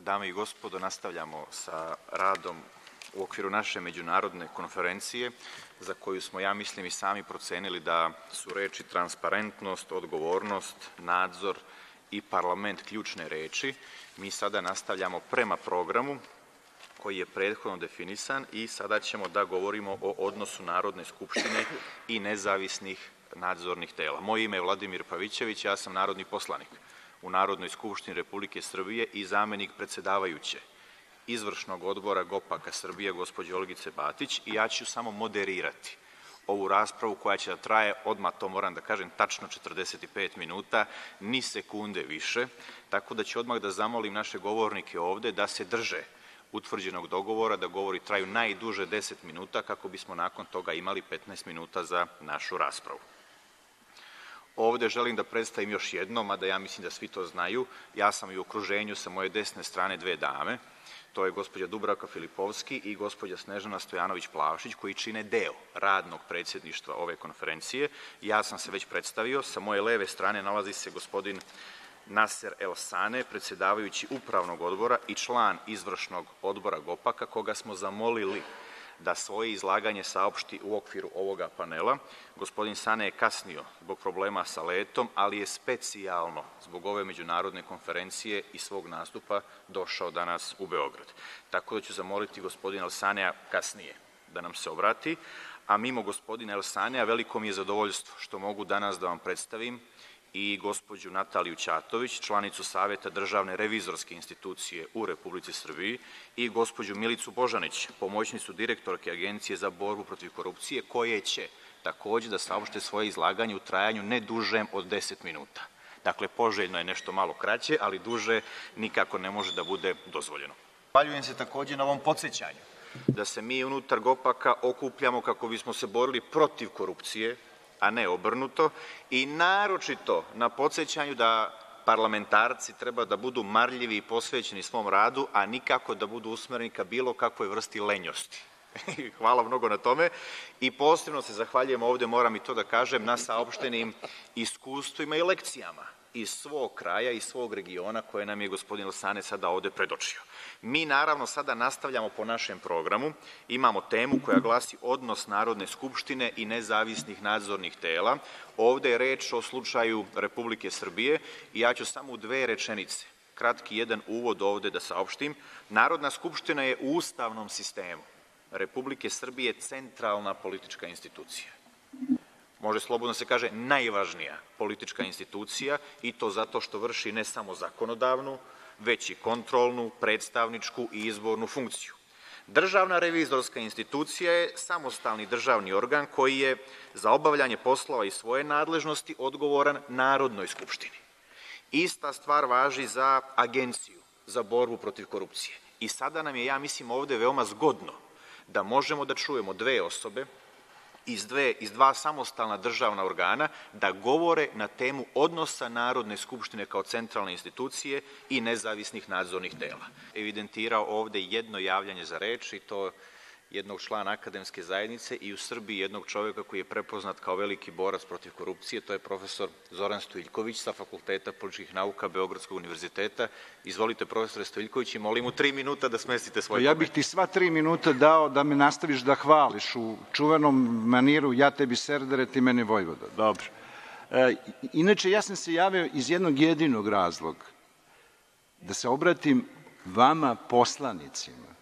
Dame i gospodo, nastavljamo sa radom u okviru naše međunarodne konferencije, za koju smo, ja mislim, i sami procenili da su reči transparentnost, odgovornost, nadzor i parlament ključne reči. Mi sada nastavljamo prema programu koji je prethodno definisan i sada ćemo da govorimo o odnosu Narodne skupštine i nezavisnih nadzornih tela. Moje ime je Vladimir Pavićević, ja sam narodni poslanik u Narodnoj skupštini Republike Srbije i zamenik predsedavajuće izvršnog odbora GOPAKA Srbije, gospođe Olgice Batić, i ja ću samo moderirati ovu raspravu koja će da traje, odmah to moram da kažem, tačno 45 minuta, ni sekunde više, tako da ću odmah da zamolim naše govornike ovde da se drže utvrđenog dogovora, da govori traju najduže 10 minuta, kako bismo nakon toga imali 15 minuta za našu raspravu. Ovde želim da predstavim još jedno, mada ja mislim da svi to znaju, ja sam i u okruženju sa moje desne strane dve dame, to je gospođa Dubravka Filipovski i gospođa Snežana Stojanović-Plavšić, koji čine deo radnog predsjedništva ove konferencije. Ja sam se već predstavio, sa moje leve strane nalazi se gospodin Naser Elsane, predsedavajući upravnog odbora i član izvršnog odbora GOPAKA, koga smo zamolili da svoje izlaganje saopšti u okviru ovoga panela. Gospodin Sane je kasnio zbog problema sa letom, ali je specijalno zbog ove međunarodne konferencije i svog nastupa došao danas u Beograd. Tako da ću zamoliti gospodina Elsanea kasnije da nam se obrati, a mimo gospodina Elsanea veliko mi je zadovoljstvo što mogu danas da vam predstavim i gospođu Nataliju Ćatović, članicu Saveta državne revizorske institucije u Republici Srbiji i gospođu Milicu Božanić, pomoćnicu direktorke Agencije za borbu protiv korupcije, koje će takođe da saopšte svoje izlaganje u trajanju ne dužem od 10 minuta. Dakle, poželjno je nešto malo kraće, ali duže nikako ne može da bude dozvoljeno. Zahvaljujem se takođe na ovom podsjećanju da se mi unutar GOPAKA okupljamo kako bismo se borili protiv korupcije, a ne obrnuto, i naročito na podsjećanju da parlamentarci treba da budu marljivi i posvećeni svom radu, a nikako da budu usmereni ka bilo kakvoj vrsti lenjosti. Hvala mnogo na tome i posebno se zahvaljujem ovde, moram i to da kažem, na saopštenim iskustvima i lekcijama iz svog kraja, iz svog regiona koje nam je gospodin Lsane sada ovde predočio. Mi naravno sada nastavljamo po našem programu, imamo temu koja glasi odnos Narodne skupštine i nezavisnih nadzornih tela. Ovde je reč o slučaju Republike Srbije i ja ću samo u dve rečenice, kratki jedan uvod ovde da saopštim. Narodna skupština je u ustavnom sistemu Republike Srbije centralna politička institucija može slobodno se kaže, najvažnija politička institucija i to zato što vrši ne samo zakonodavnu, već i kontrolnu, predstavničku i izbornu funkciju. Državna revizorska institucija je samostalni državni organ koji je za obavljanje poslova i svoje nadležnosti odgovoran Narodnoj skupštini. Ista stvar važi za Agenciju za borbu protiv korupcije. I sada nam je, ja mislim, ovde veoma zgodno da možemo da čujemo dve osobe iz, dve, iz dva samostalna državna organa da govore na temu odnosa Narodne skupštine kao centralne institucije i nezavisnih nadzornih tela. Evidentirao ovde jedno javljanje za reč i to jednog člana akademske zajednice i u Srbiji jednog čoveka koji je prepoznat kao veliki borac protiv korupcije, to je profesor Zoran Stojiljković sa Fakulteta političkih nauka Beogradskog univerziteta. Izvolite profesore Stojiljković i molim u tri minuta da smestite svoj Ja bih ti sva tri minuta dao da me nastaviš da hvališ u čuvenom maniru ja tebi serdere, ti meni vojvoda. Dobro. E, inače, ja sam se javio iz jednog jedinog razloga. Da se obratim vama poslanicima